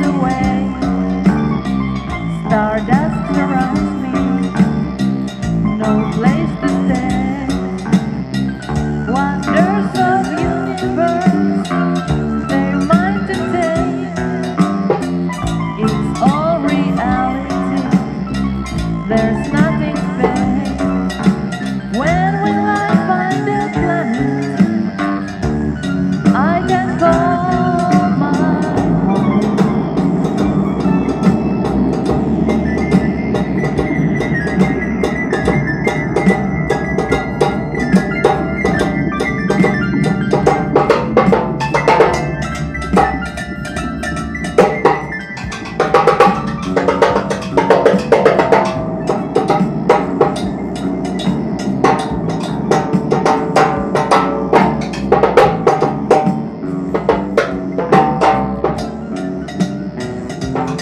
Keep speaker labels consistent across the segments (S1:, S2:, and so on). S1: way.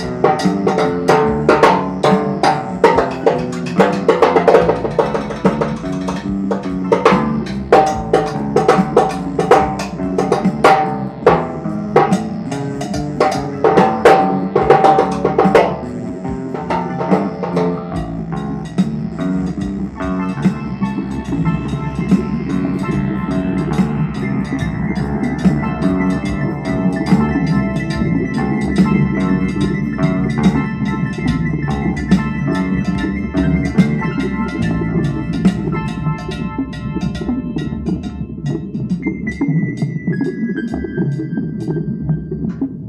S2: Thank you. Thank you.